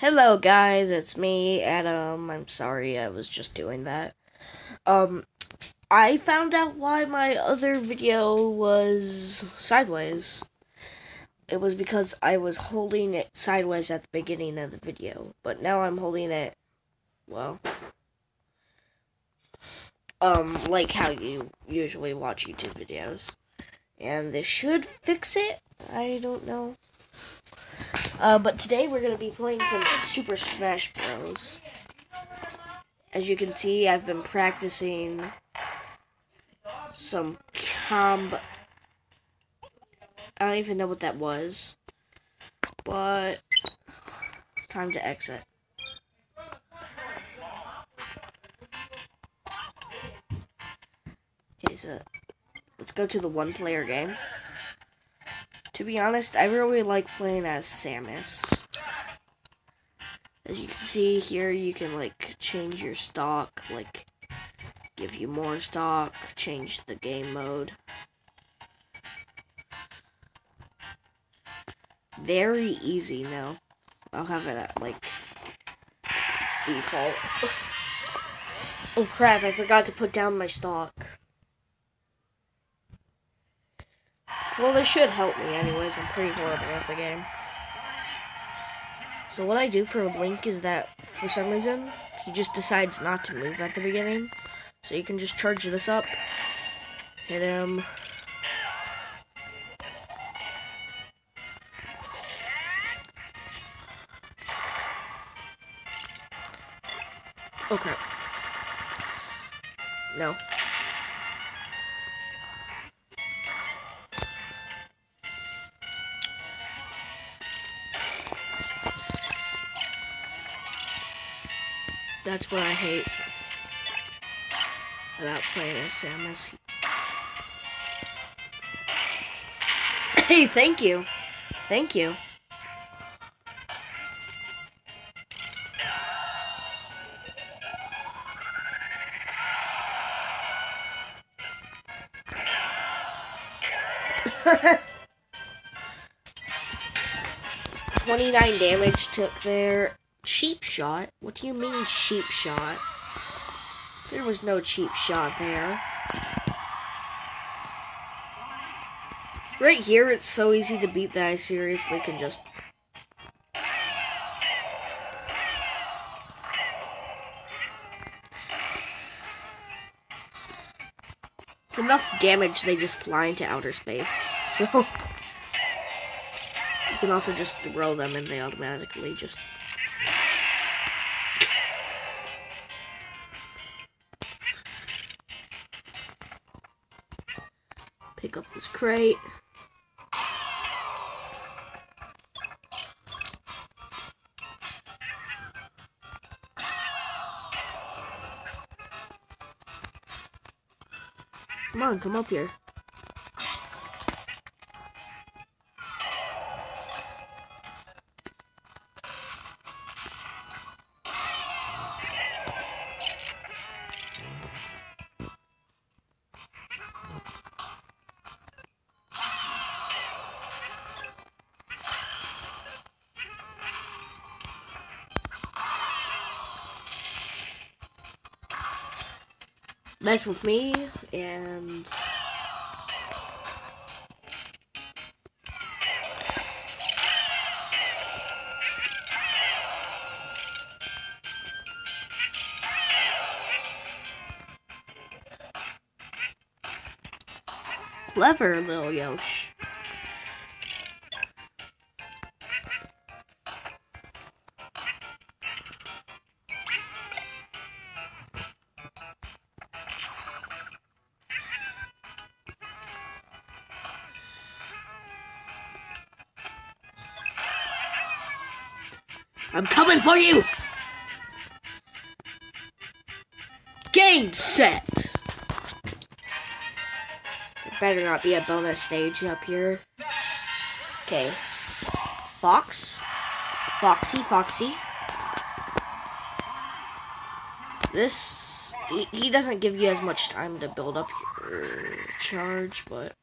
Hello guys, it's me, Adam. I'm sorry I was just doing that. Um I found out why my other video was sideways. It was because I was holding it sideways at the beginning of the video, but now I'm holding it well um like how you usually watch YouTube videos. And this should fix it. I don't know. Uh, but today we're going to be playing some Super Smash Bros. As you can see, I've been practicing some comb. I don't even know what that was. But, time to exit. Okay, so let's go to the one player game. To be honest, I really like playing as Samus. As you can see here, you can like change your stock, like give you more stock, change the game mode. Very easy now. I'll have it at like default. Oh crap, I forgot to put down my stock. Well, this should help me anyways. I'm pretty horrible at the game. So what I do for Link is that, for some reason, he just decides not to move at the beginning. So you can just charge this up, hit him. Oh, okay. No. That's what I hate about playing as Samus. Hey, thank you. Thank you. Twenty-nine damage took there. Cheap shot? What do you mean cheap shot? There was no cheap shot there. Right here, it's so easy to beat that I seriously can just... With enough damage, they just fly into outer space, so... You can also just throw them and they automatically just Pick up this crate. Come on, come up here. Mess with me and clever little Yosh. For you! Game set! There better not be a bonus stage up here. Okay. Fox. Foxy, Foxy. This, he, he doesn't give you as much time to build up your charge, but...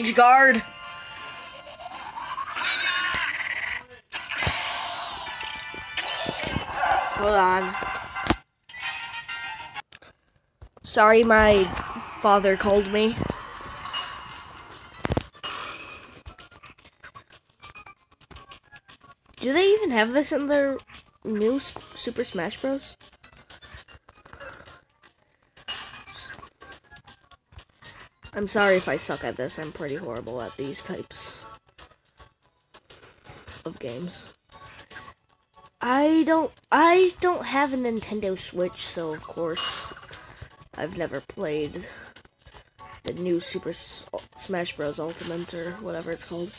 edge guard. Hold on. Sorry, my father called me. Do they even have this in their new Super Smash Bros? I'm sorry if I suck at this. I'm pretty horrible at these types of games. I don't I don't have a Nintendo Switch, so of course I've never played the new Super Smash Bros Ultimate or whatever it's called.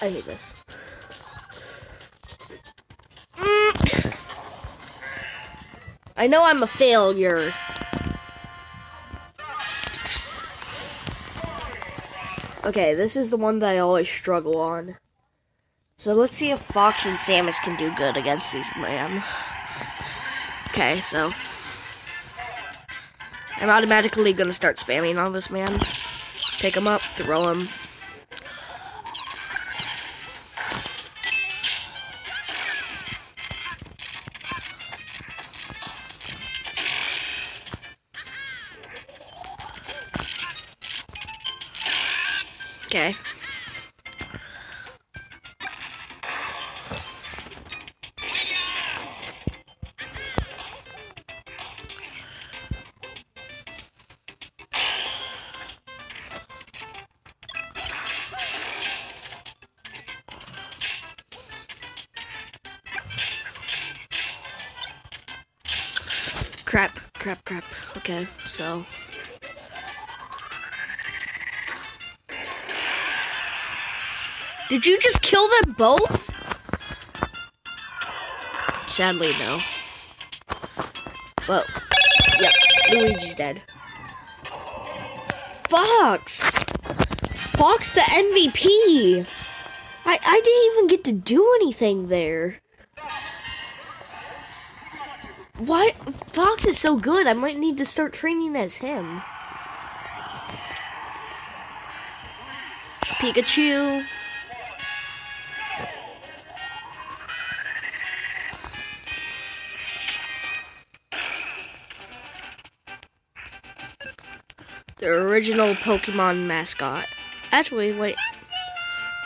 I hate this. I know I'm a failure. Okay, this is the one that I always struggle on. So let's see if Fox and Samus can do good against these man. Okay, so I'm automatically gonna start spamming on this man. Pick him up, throw him. Crap, crap, crap. Okay, so. Did you just kill them both? Sadly, no. But, yep, Luigi's dead. Fox! Fox the MVP! I, I didn't even get to do anything there. Why? Fox is so good, I might need to start training as him. Pikachu. The original Pokemon mascot. Actually, wait.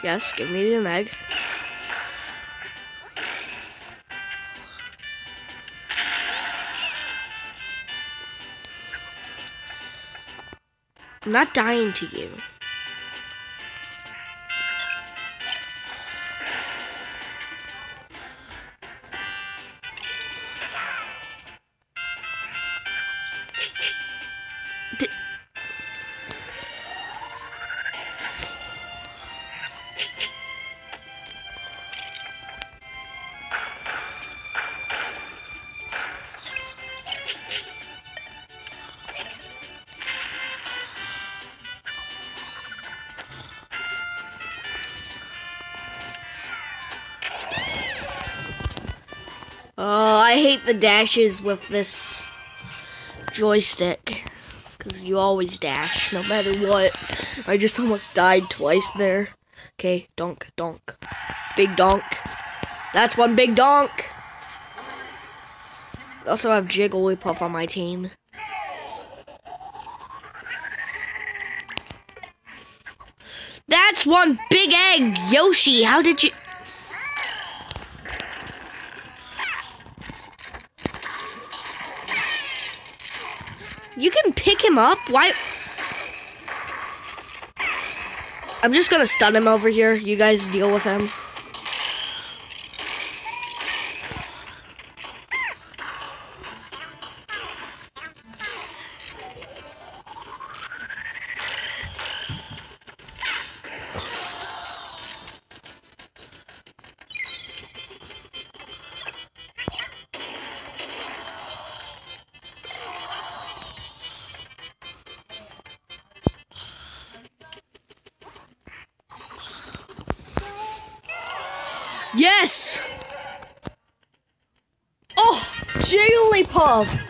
Yes, give me the egg. I'm not dying to you. The dashes with this joystick. Because you always dash, no matter what. I just almost died twice there. Okay, donk, donk. Big donk. That's one big donk. I also have Jigglypuff on my team. That's one big egg, Yoshi. How did you... You can pick him up? Why? I'm just gonna stun him over here. You guys deal with him. Yes! Oh, Jigglypuff!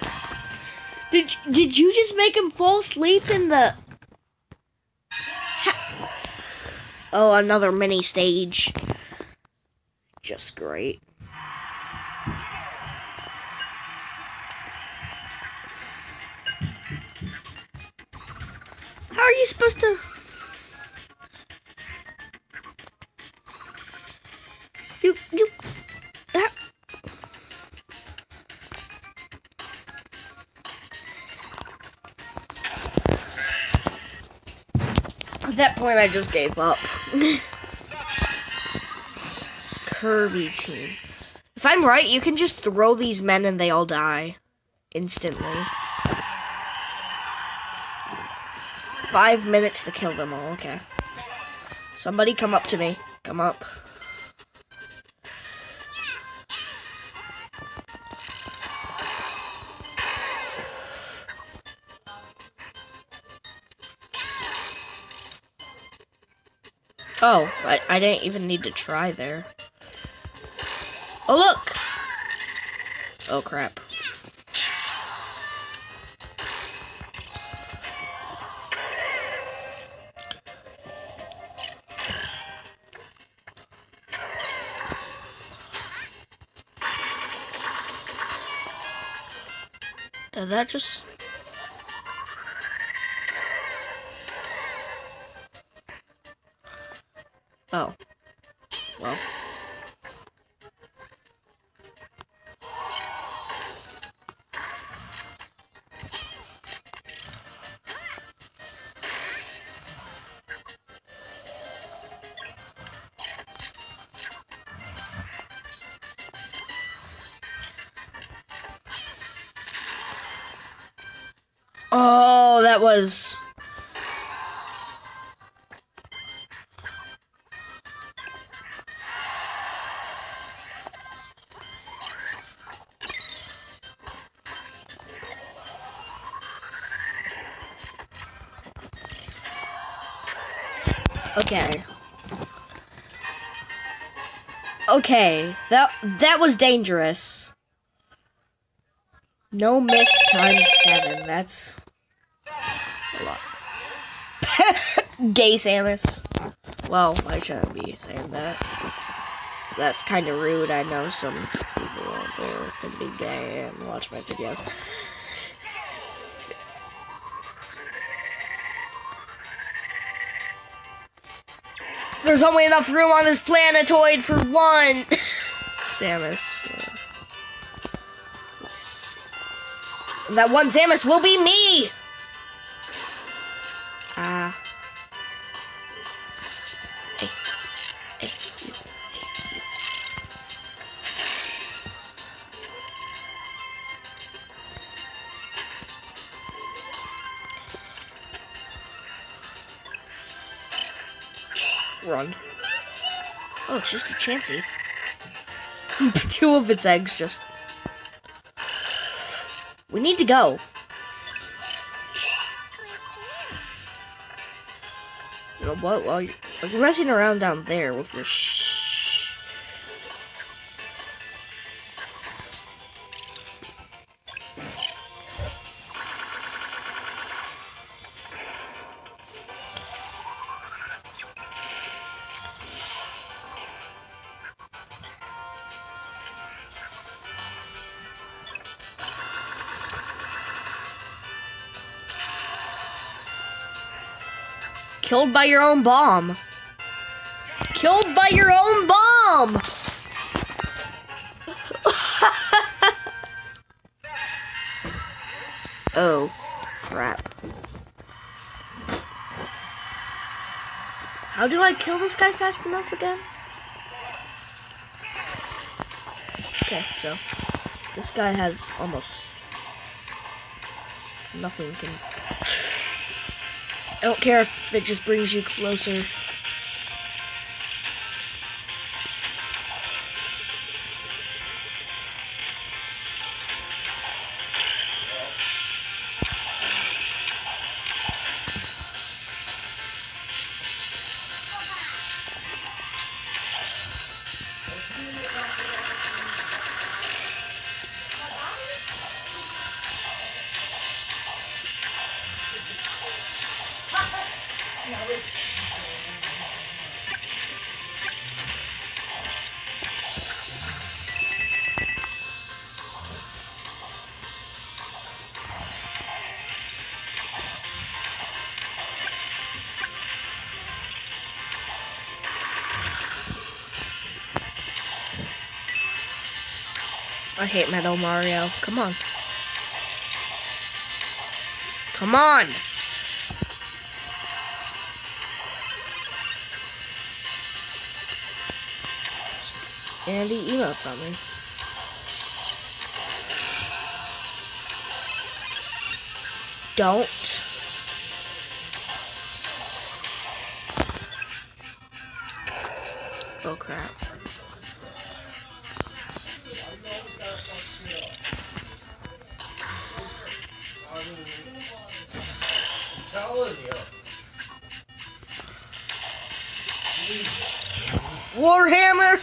Did did you just make him fall asleep in the? Oh, another mini stage. Just great. How are you supposed to? That point, I just gave up. it's Kirby team. If I'm right, you can just throw these men and they all die instantly. Five minutes to kill them all. Okay. Somebody come up to me. Come up. Oh, I, I didn't even need to try there. Oh, look! Oh, crap. Did that just... Oh, that was Okay. Okay, that that was dangerous. No miss times seven. That's a lot. Gay Samus. Well, I shouldn't be saying that. That's kind of rude. I know some people out there can be gay and watch my videos. There's only enough room on this planetoid for one. Samus. That one Samus will be me. Ah. Hey. Hey. Hey. Run. Oh, it's just a Chansey. Two of its eggs just. We need to go. You know what? While you're, messing around down there with your sh. Killed by your own bomb. Killed by your own bomb! oh, crap. How do I kill this guy fast enough again? Okay, so this guy has almost nothing can I don't care if it just brings you closer. Hate Metal Mario. Come on. Come on! And he on me. Don't. Oh crap. Warhammer!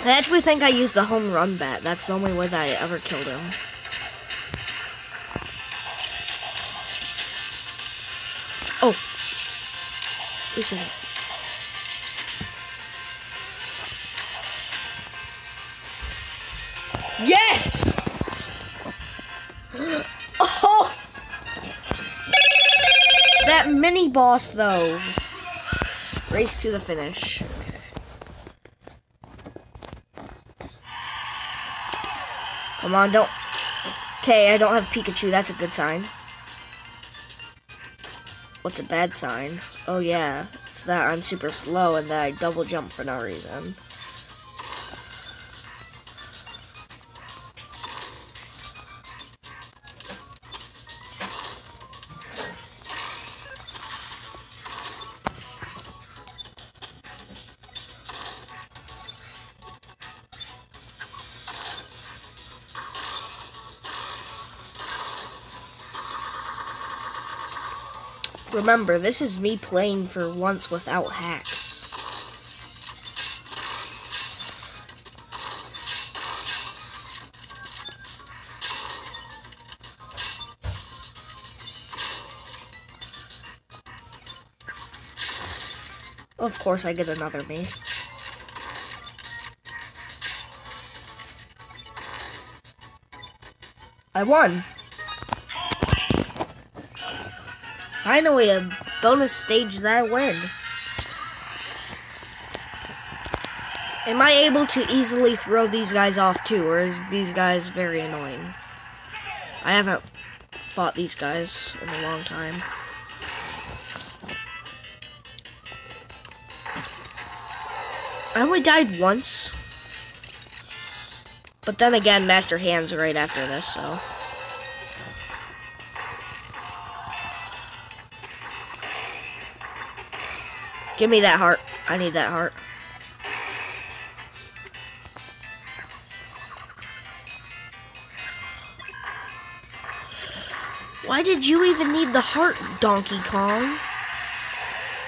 I actually think I used the home run bat. That's the only way that I ever killed him. Second. Yes! Oh! That mini boss, though. Race to the finish. Come on, don't. Okay, I don't have Pikachu. That's a good sign. What's a bad sign? Oh, yeah. It's that I'm super slow and that I double jump for no reason. Remember, this is me playing for once without hacks. Of course I get another me. I won. Finally, a bonus stage that I win. Am I able to easily throw these guys off too, or is these guys very annoying? I haven't fought these guys in a long time. I only died once. But then again, Master Hand's right after this, so... Give me that heart. I need that heart. Why did you even need the heart, Donkey Kong?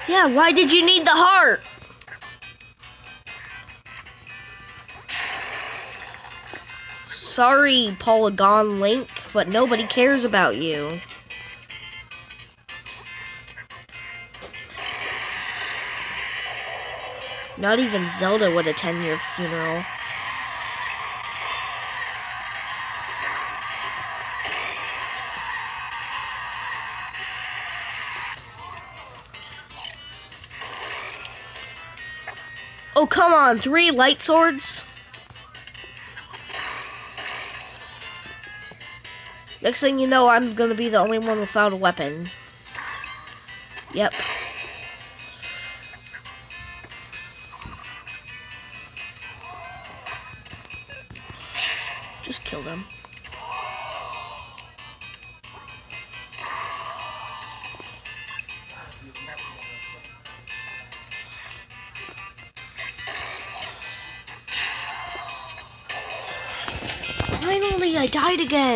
Yeah, why did you need the heart? Sorry, Polygon Link, but nobody cares about you. Not even Zelda would attend your funeral. Oh, come on. Three light swords? Next thing you know, I'm to be the only one without a weapon. Yep.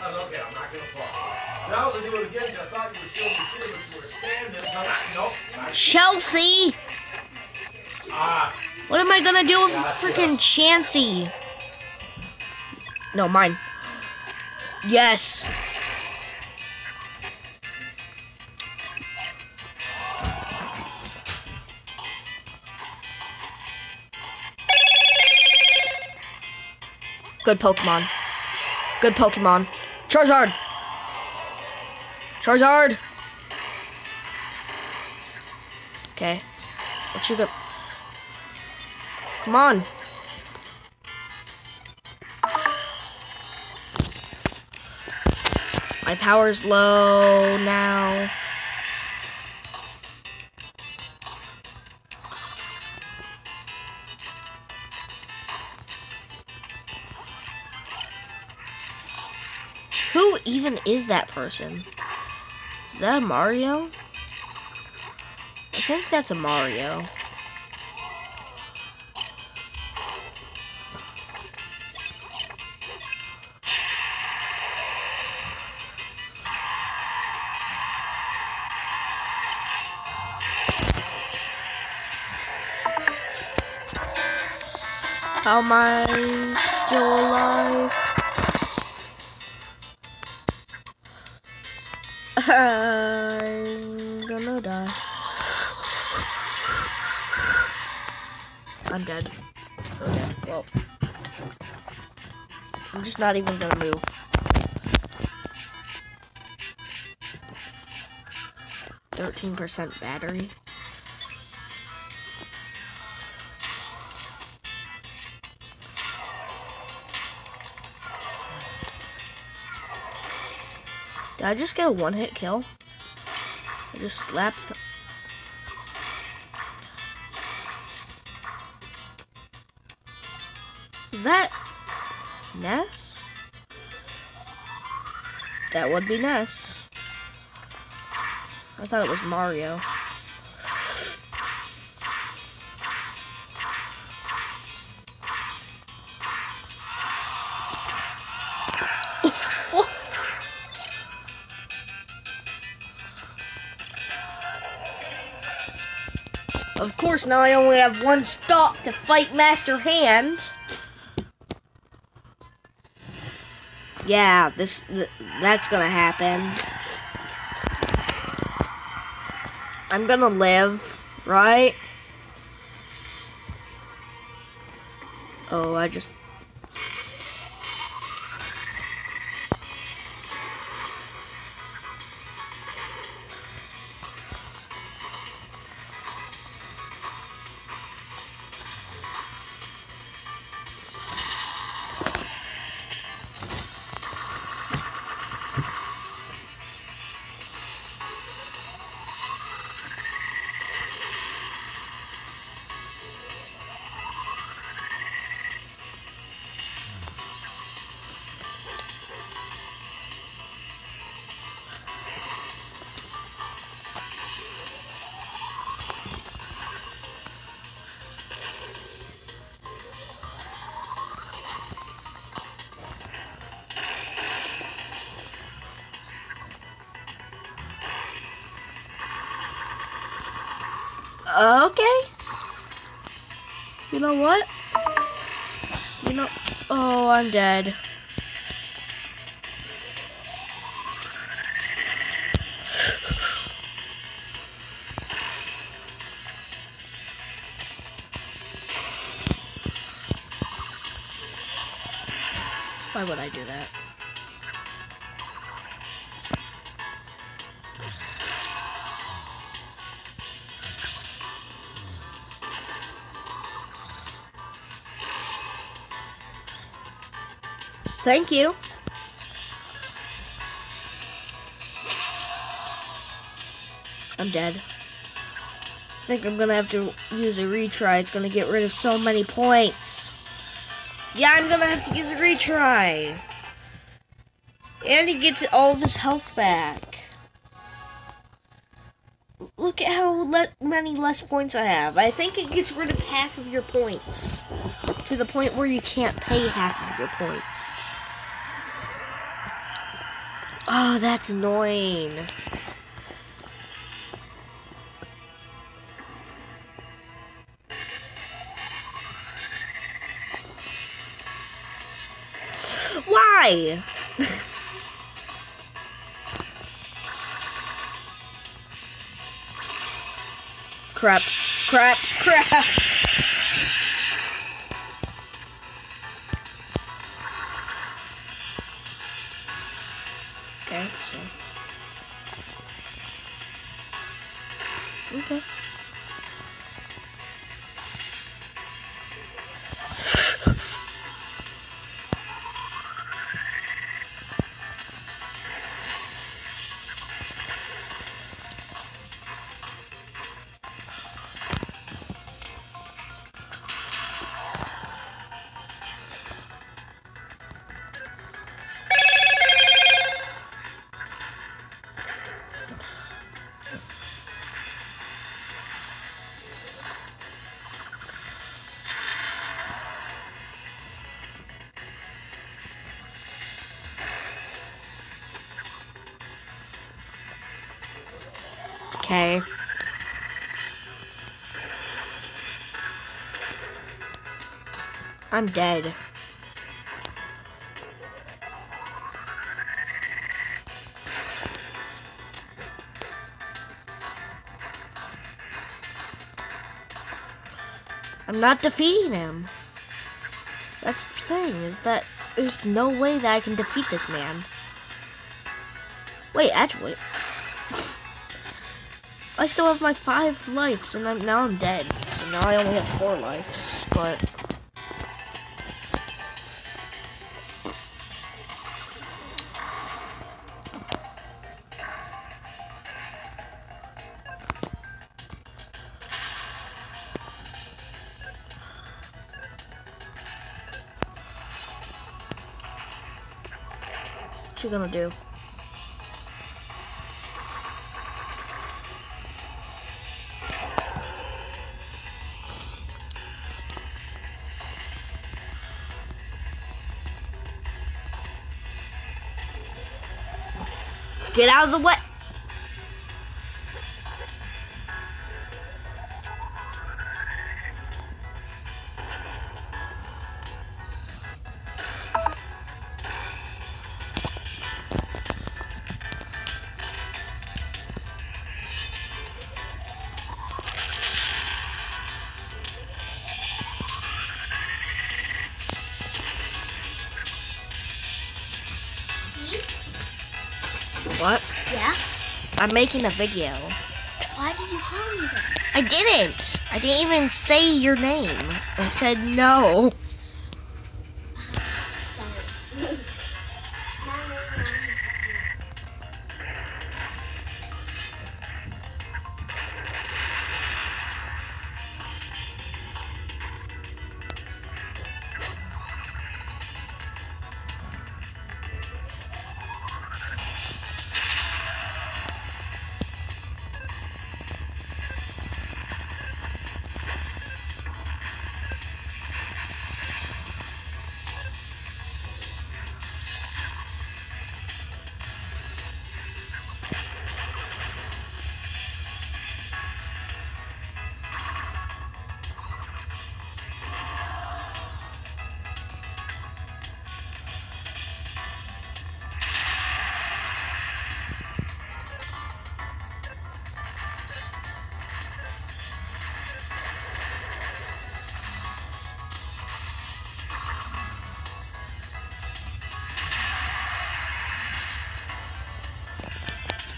died again. Because I thought you were still in the tree, but you were standing, so I, nope. I, Chelsea! Ah, What am I gonna do with freaking Chansey? No, mine. Yes. Good Pokemon. Good Pokemon. Charizard! Charizard! Okay. What you got? Come on. My power's low now. Who even is that person? Is that Mario? I think that's a Mario. How am I still alive? I'm gonna die. I'm dead. Okay, well. I'm just not even gonna move. Thirteen percent battery. Did I just get a one-hit kill? I just slapped. Is that Ness? That would be Ness. I thought it was Mario. Course, now I only have one stock to fight Master Hand. Yeah, this th that's gonna happen. I'm gonna live, right? Oh, I just You know what? You know. Oh, I'm dead. Why would I do that? Thank you. I'm dead. I think I'm gonna have to use a retry. It's gonna get rid of so many points. Yeah, I'm gonna have to use a retry. And he gets all of his health back. Look at how le many less points I have. I think it gets rid of half of your points. To the point where you can't pay half of your points. Oh, that's annoying. Why? crap, crap, crap. Okay. I'm dead. I'm not defeating him. That's the thing, is that there's no way that I can defeat this man. Wait, actually. I still have my five lives, and I'm, now I'm dead. So now I only have four lives, but... What you gonna do? Get out of the way. I'm making a video. Why did you call me that? I didn't. I didn't even say your name. I said no.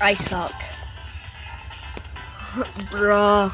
I suck. Bruh.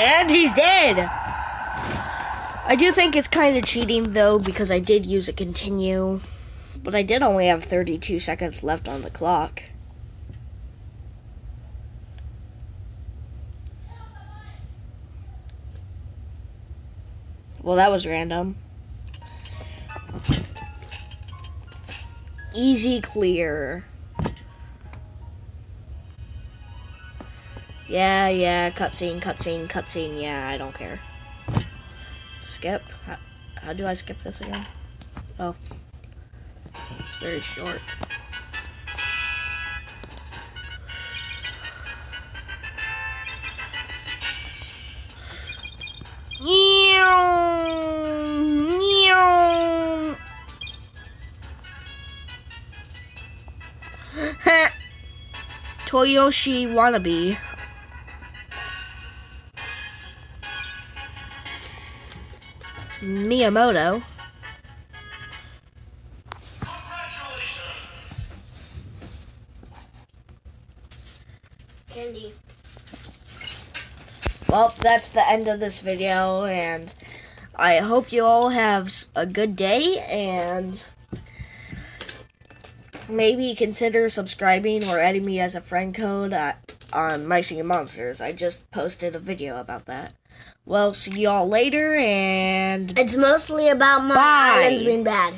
And he's dead. I do think it's kind of cheating though because I did use a continue, but I did only have 32 seconds left on the clock. Well, that was random. Easy clear. Yeah, yeah, cutscene, cutscene, cutscene. Yeah, I don't care. Skip. How, how do I skip this again? Oh. It's very short. Toyoshi wannabe. Miyamoto. Candy. Well, that's the end of this video, and I hope you all have a good day, and maybe consider subscribing or adding me as a friend code at, on My Singing Monsters. I just posted a video about that. Well, see y'all later, and It's mostly about my Bye. islands being bad.